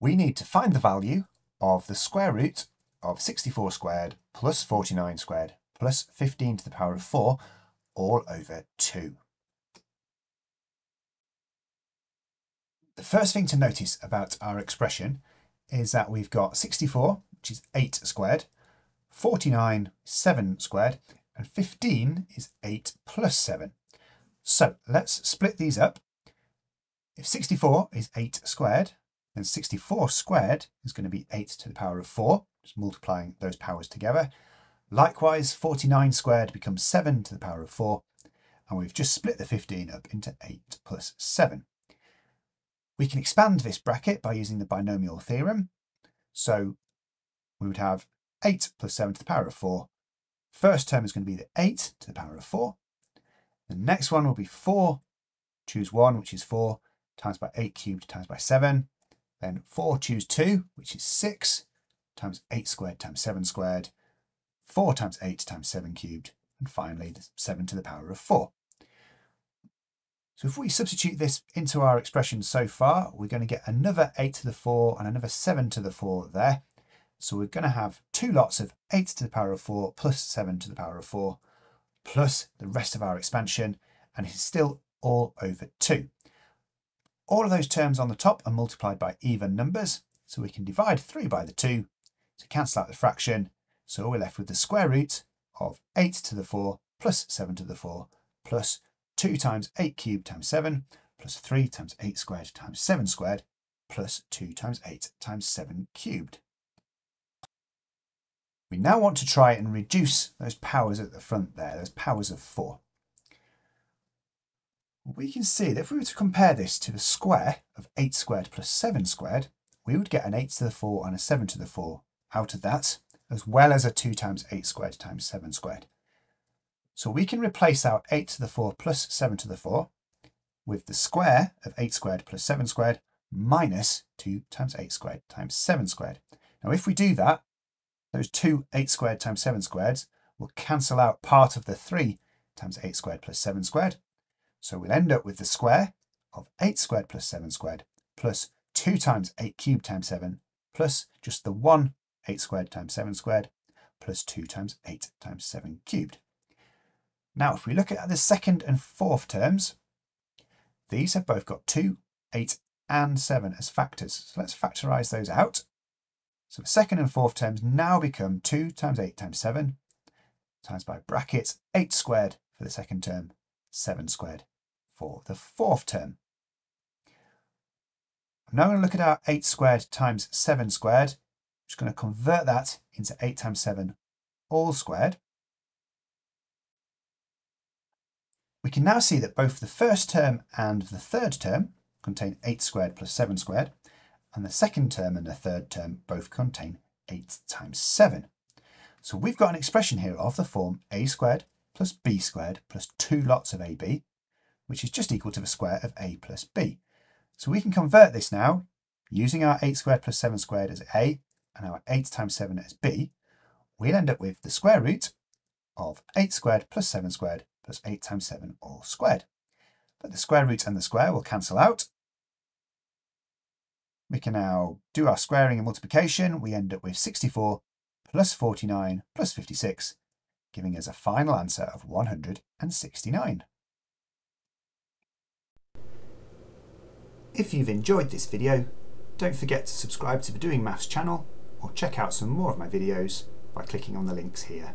we need to find the value of the square root of 64 squared plus 49 squared plus 15 to the power of 4 all over 2. The first thing to notice about our expression is that we've got 64, which is 8 squared, 49, 7 squared, and 15 is 8 plus 7. So let's split these up. If 64 is 8 squared, then 64 squared is going to be 8 to the power of 4, just multiplying those powers together. Likewise, 49 squared becomes 7 to the power of 4, and we've just split the 15 up into 8 plus 7. We can expand this bracket by using the binomial theorem. So we would have 8 plus 7 to the power of 4. First term is going to be the 8 to the power of 4. The next one will be 4, choose 1, which is 4, times by 8 cubed times by 7. Then 4, choose 2, which is 6, times 8 squared times 7 squared. 4 times 8 times 7 cubed. And finally, 7 to the power of 4. So if we substitute this into our expression so far, we're going to get another 8 to the 4 and another 7 to the 4 there. So we're going to have two lots of 8 to the power of 4 plus 7 to the power of 4 plus the rest of our expansion and it's still all over 2. All of those terms on the top are multiplied by even numbers, so we can divide 3 by the 2 to cancel out the fraction. So we're left with the square root of 8 to the 4 plus 7 to the 4 plus 2 times 8 cubed times 7 plus 3 times 8 squared times 7 squared plus 2 times 8 times 7 cubed. We now want to try and reduce those powers at the front there, those powers of 4. We can see that if we were to compare this to the square of 8 squared plus 7 squared, we would get an 8 to the 4 and a 7 to the 4 out of that, as well as a 2 times 8 squared times 7 squared. So we can replace our 8 to the 4 plus 7 to the 4 with the square of 8 squared plus 7 squared minus 2 times 8 squared times 7 squared. Now if we do that, those two 8 squared times 7 squareds will cancel out part of the 3 times 8 squared plus 7 squared. So we'll end up with the square of 8 squared plus 7 squared plus 2 times 8 cubed times 7 plus just the 1 8 squared times 7 squared plus 2 times 8 times 7 cubed. Now, if we look at the second and fourth terms, these have both got 2, 8 and 7 as factors. So let's factorise those out. So the second and fourth terms now become 2 times 8 times 7 times by brackets 8 squared for the second term, 7 squared for the fourth term. I'm now going to look at our 8 squared times 7 squared. I'm just going to convert that into 8 times 7 all squared. We can now see that both the first term and the third term contain 8 squared plus 7 squared, and the second term and the third term both contain 8 times 7. So we've got an expression here of the form a squared plus b squared plus two lots of ab, which is just equal to the square of a plus b. So we can convert this now using our 8 squared plus 7 squared as a and our 8 times 7 as b. We'll end up with the square root of 8 squared plus 7 squared plus 8 times 7 all squared. But the square root and the square will cancel out. We can now do our squaring and multiplication. We end up with 64 plus 49 plus 56, giving us a final answer of 169. If you've enjoyed this video, don't forget to subscribe to the Doing Maths channel or check out some more of my videos by clicking on the links here.